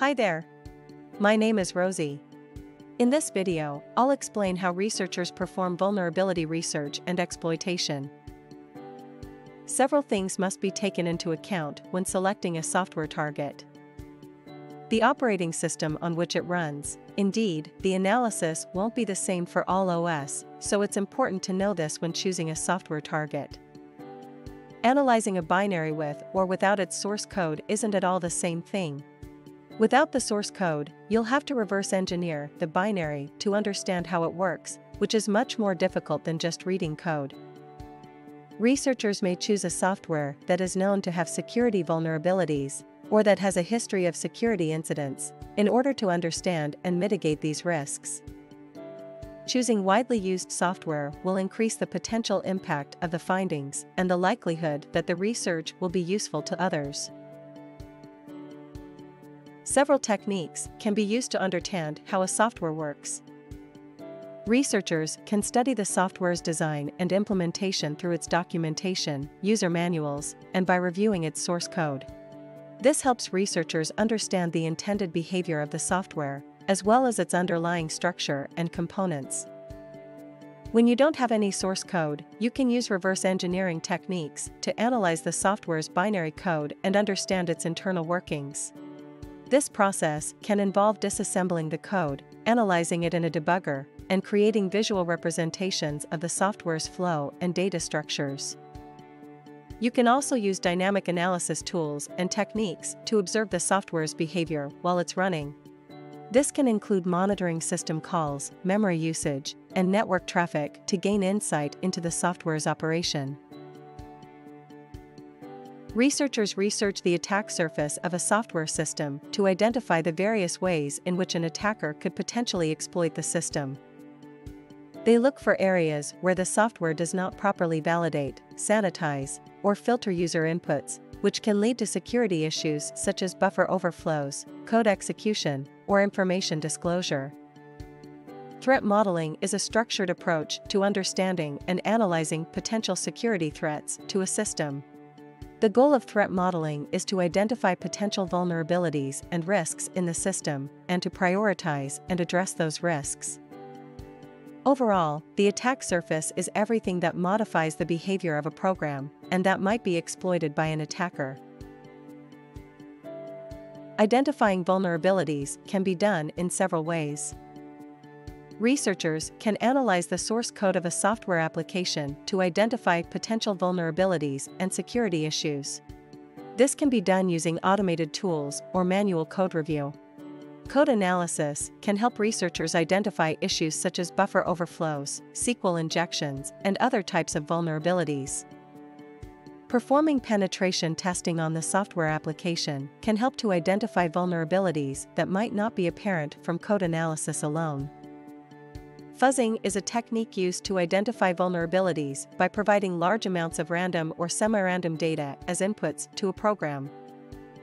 Hi there. My name is Rosie. In this video, I'll explain how researchers perform vulnerability research and exploitation. Several things must be taken into account when selecting a software target. The operating system on which it runs, indeed, the analysis won't be the same for all OS, so it's important to know this when choosing a software target. Analyzing a binary with or without its source code isn't at all the same thing. Without the source code, you'll have to reverse engineer the binary to understand how it works, which is much more difficult than just reading code. Researchers may choose a software that is known to have security vulnerabilities, or that has a history of security incidents, in order to understand and mitigate these risks. Choosing widely used software will increase the potential impact of the findings and the likelihood that the research will be useful to others. Several techniques can be used to understand how a software works. Researchers can study the software's design and implementation through its documentation, user manuals, and by reviewing its source code. This helps researchers understand the intended behavior of the software as well as its underlying structure and components. When you don't have any source code, you can use reverse engineering techniques to analyze the software's binary code and understand its internal workings. This process can involve disassembling the code, analyzing it in a debugger, and creating visual representations of the software's flow and data structures. You can also use dynamic analysis tools and techniques to observe the software's behavior while it's running. This can include monitoring system calls, memory usage, and network traffic to gain insight into the software's operation. Researchers research the attack surface of a software system to identify the various ways in which an attacker could potentially exploit the system. They look for areas where the software does not properly validate, sanitize, or filter user inputs, which can lead to security issues such as buffer overflows, code execution, or information disclosure. Threat modeling is a structured approach to understanding and analyzing potential security threats to a system. The goal of threat modeling is to identify potential vulnerabilities and risks in the system and to prioritize and address those risks. Overall, the attack surface is everything that modifies the behavior of a program and that might be exploited by an attacker. Identifying vulnerabilities can be done in several ways. Researchers can analyze the source code of a software application to identify potential vulnerabilities and security issues. This can be done using automated tools or manual code review. Code analysis can help researchers identify issues such as buffer overflows, SQL injections, and other types of vulnerabilities. Performing penetration testing on the software application can help to identify vulnerabilities that might not be apparent from code analysis alone. Fuzzing is a technique used to identify vulnerabilities by providing large amounts of random or semi-random data as inputs to a program.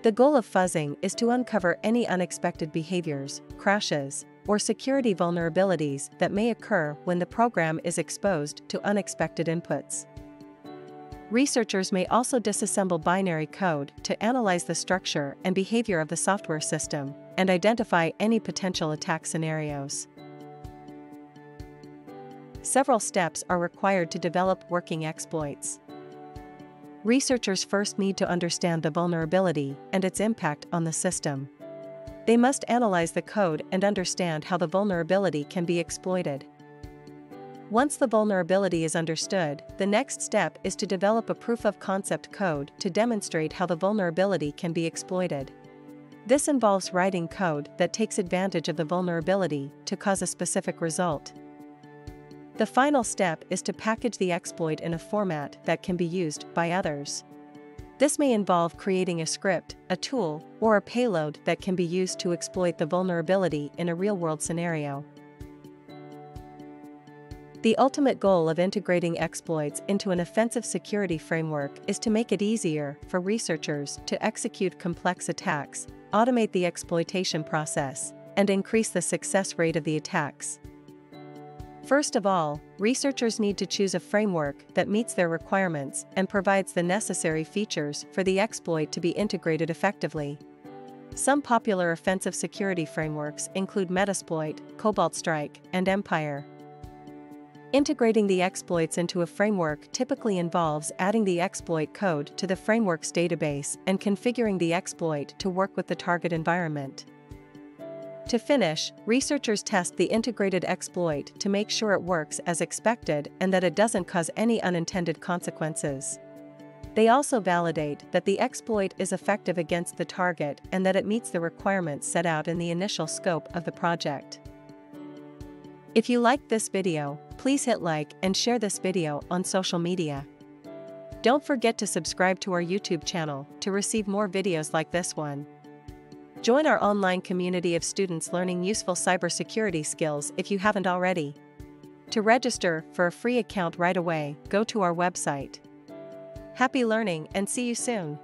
The goal of fuzzing is to uncover any unexpected behaviors, crashes, or security vulnerabilities that may occur when the program is exposed to unexpected inputs. Researchers may also disassemble binary code to analyze the structure and behavior of the software system and identify any potential attack scenarios. Several steps are required to develop working exploits. Researchers first need to understand the vulnerability and its impact on the system. They must analyze the code and understand how the vulnerability can be exploited. Once the vulnerability is understood, the next step is to develop a proof of concept code to demonstrate how the vulnerability can be exploited. This involves writing code that takes advantage of the vulnerability to cause a specific result. The final step is to package the exploit in a format that can be used by others. This may involve creating a script, a tool, or a payload that can be used to exploit the vulnerability in a real world scenario. The ultimate goal of integrating exploits into an offensive security framework is to make it easier for researchers to execute complex attacks, automate the exploitation process, and increase the success rate of the attacks. First of all, researchers need to choose a framework that meets their requirements and provides the necessary features for the exploit to be integrated effectively. Some popular offensive security frameworks include Metasploit, Cobalt Strike, and Empire. Integrating the exploits into a framework typically involves adding the exploit code to the framework's database and configuring the exploit to work with the target environment. To finish, researchers test the integrated exploit to make sure it works as expected and that it doesn't cause any unintended consequences. They also validate that the exploit is effective against the target and that it meets the requirements set out in the initial scope of the project. If you liked this video, please hit like and share this video on social media. Don't forget to subscribe to our YouTube channel to receive more videos like this one. Join our online community of students learning useful cybersecurity skills if you haven't already. To register for a free account right away, go to our website. Happy learning and see you soon!